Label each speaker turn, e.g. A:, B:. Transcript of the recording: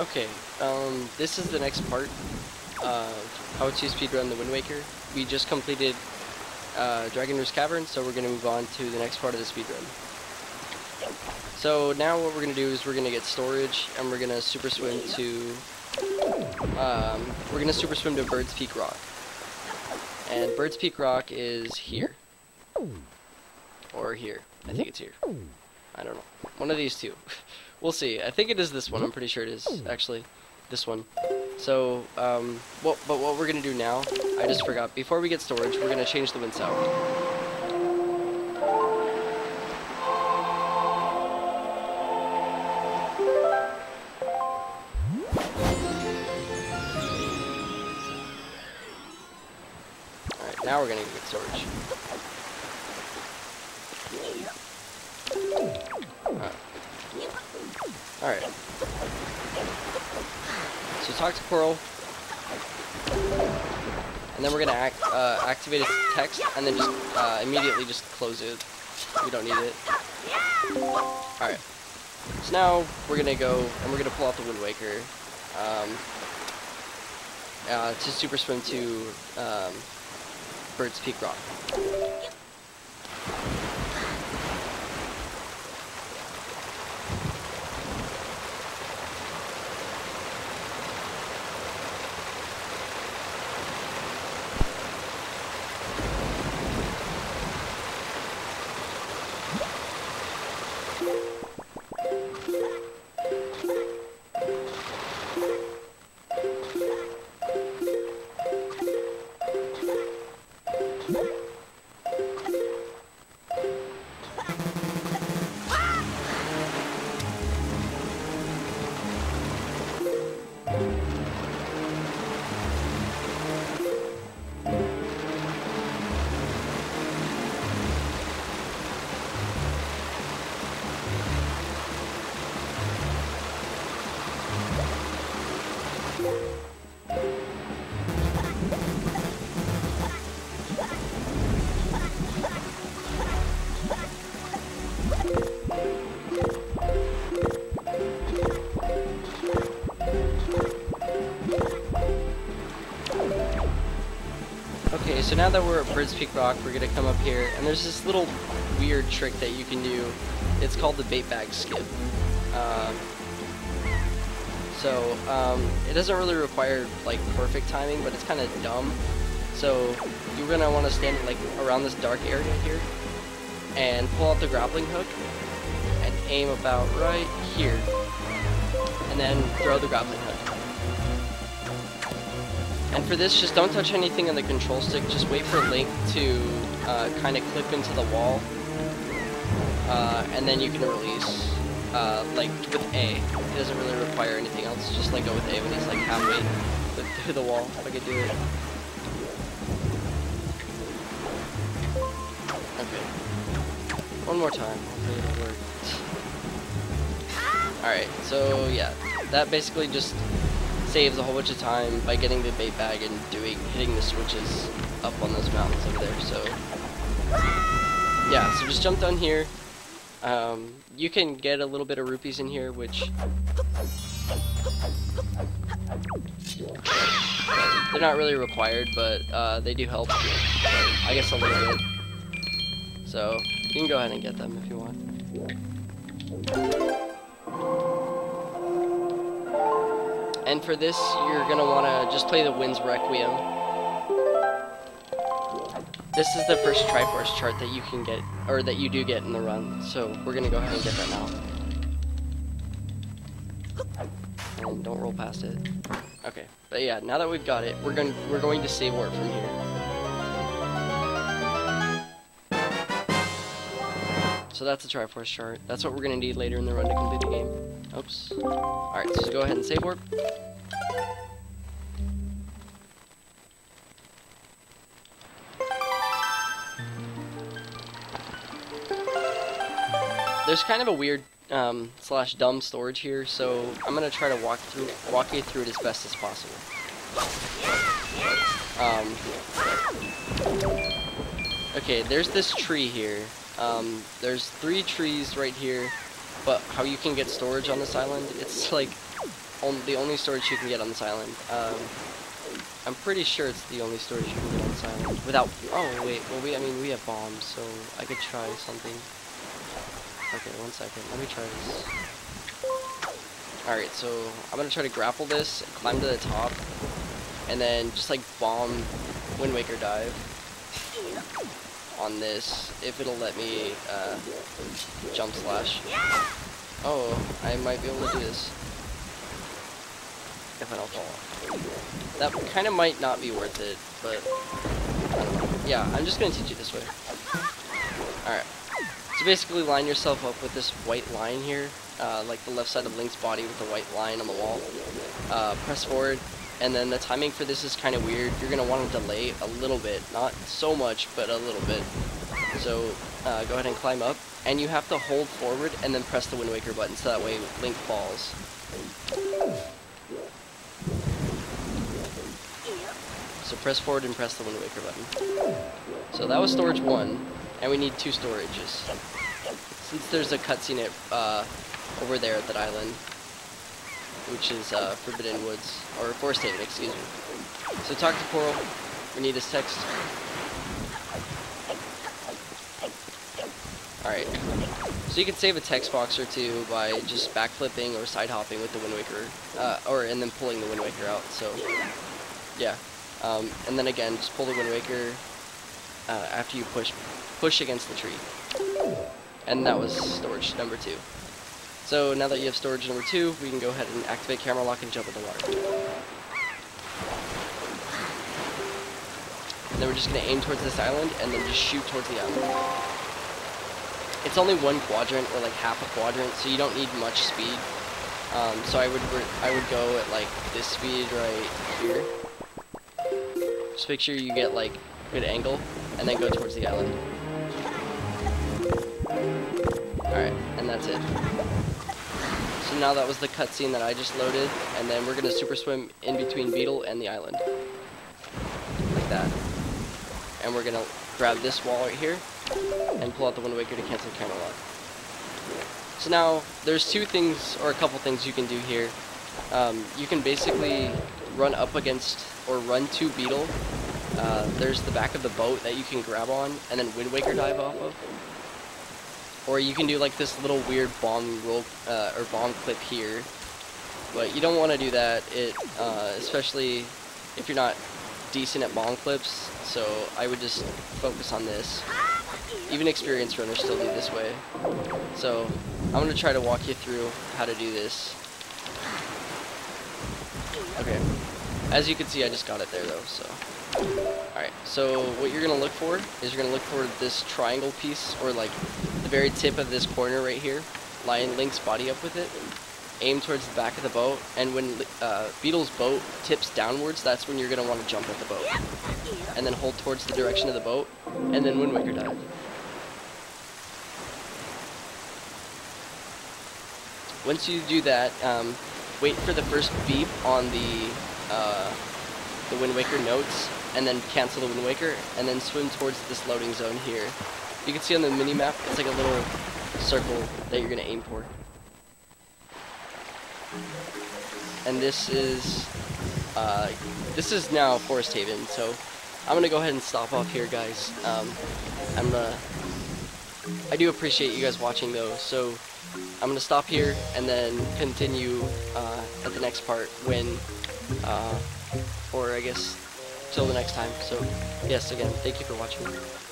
A: Okay, um, this is the next part of how to speedrun the Wind Waker. We just completed uh, Dragon Roost Cavern, so we're going to move on to the next part of the speedrun. So now what we're going to do is we're going to get storage, and we're going to super swim to... Um, we're going to super swim to Bird's Peak Rock. And Bird's Peak Rock is here. Or here. I think it's here. I don't know. One of these two. we'll see. I think it is this one. I'm pretty sure it is, actually. This one. So, um, what, but what we're going to do now, I just forgot. Before we get storage, we're going to change the wind south. Alright, now we're going to get storage. To KoRL. And then we're gonna act, uh, activate its text and then just uh, immediately just close it. We don't need it. Alright. So now we're gonna go and we're gonna pull out the Wind Waker. Um, uh, to super swim to um, Bird's Peak Rock. So now that we're at Bird's Peak Rock, we're gonna come up here, and there's this little weird trick that you can do. It's called the bait bag skip. Um, so, um, it doesn't really require, like, perfect timing, but it's kind of dumb. So, you're gonna want to stand, like, around this dark area here, and pull out the grappling hook, and aim about right here, and then throw the grappling hook. And for this, just don't touch anything on the control stick. Just wait for Link to uh, kind of clip into the wall. Uh, and then you can release, uh, like, with A. It doesn't really require anything else. Just, like, go with A when he's, like, halfway through the wall. If I could do it. Okay. One more time. Hopefully it'll work. Alright, so, yeah. That basically just saves a whole bunch of time by getting the bait bag and doing hitting the switches up on those mountains over there. So yeah, so just jump down here. Um, you can get a little bit of rupees in here, which they're not really required, but uh, they do help. I guess a little bit. So you can go ahead and get them if you want. And for this, you're going to want to just play the Wind's Requiem. This is the first Triforce chart that you can get, or that you do get in the run. So we're going to go ahead and get that now. And don't roll past it. Okay, but yeah, now that we've got it, we're going we're going to save warp from here. So that's the Triforce chart. That's what we're going to need later in the run to complete the game. Oops. Alright, so go ahead and save warp. There's kind of a weird um, slash dumb storage here, so I'm gonna try to walk through walk you through it as best as possible. Um, okay, there's this tree here. Um, there's three trees right here, but how you can get storage on this island, it's like on, the only storage you can get on this island. Um, I'm pretty sure it's the only storage you can get on this island. Without, oh wait, well we, I mean we have bombs, so I could try something. Okay, one second, let me try this. Alright, so I'm gonna try to grapple this, climb to the top, and then just like bomb Wind Waker dive on this, if it'll let me uh, jump slash. Oh, I might be able to do this. If I don't fall. That kind of might not be worth it, but Yeah, I'm just going to teach you this way. Alright. So basically line yourself up with this white line here, uh, like the left side of Link's body with the white line on the wall. Uh, press forward, and then the timing for this is kind of weird. You're going to want to delay a little bit, not so much, but a little bit. So uh, go ahead and climb up, and you have to hold forward and then press the Wind Waker button, so that way Link falls. So press forward and press the Wind Waker button. So that was storage one, and we need two storages. Since there's a cutscene uh, over there at that island, which is uh, Forbidden Woods, or Forest Haven, excuse me. So talk to KoRL. We need his text. Alright. So you can save a text box or two by just backflipping or side hopping with the Wind Waker, uh, or and then pulling the Wind Waker out. So, yeah. Um, and then again, just pull the Wind Waker uh, after you push push against the tree. And that was storage number two. So now that you have storage number two, we can go ahead and activate camera lock and jump in the water. And then we're just going to aim towards this island and then just shoot towards the island. It's only one quadrant, or like half a quadrant, so you don't need much speed. Um, so I would I would go at like this speed right here. Just make sure you get like good angle, and then go towards the island. Alright, and that's it. So now that was the cutscene that I just loaded, and then we're gonna super swim in between Beedle and the island. Like that. And we're gonna grab this wall right here, and pull out the Wind Waker to cancel camera lock. So now, there's two things, or a couple things you can do here. Um, you can basically run up against, or run to Beedle. Uh, there's the back of the boat that you can grab on, and then Wind Waker dive off of. Or you can do like this little weird bomb roll, uh, or bomb clip here. But you don't want to do that, it, uh, especially if you're not decent at bomb clips. So I would just focus on this. Even experienced runners still do this way. So I'm going to try to walk you through how to do this. Okay. As you can see, I just got it there though, so. Alright, so what you're to look for is you're to look for this triangle piece, or like the very tip of this corner right here. Line Link's body up with it. Aim towards the back of the boat, and when uh, Beedle's boat tips downwards, that's when you're going to want to jump at the boat. And then hold towards the direction of the boat, and then Wind Waker dive. Once you do that, um, wait for the first beep on the uh, the Wind Waker notes, and then cancel the Wind Waker, and then swim towards this loading zone here. You can see on the mini map, it's like a little circle that you're gonna aim for. And this is uh, this is now Forest Haven, so I'm gonna go ahead and stop off here, guys. Um, I'm gonna I do appreciate you guys watching though, so I'm gonna stop here and then continue uh, at the next part when, uh, or I guess till the next time. So yes, again, thank you for watching.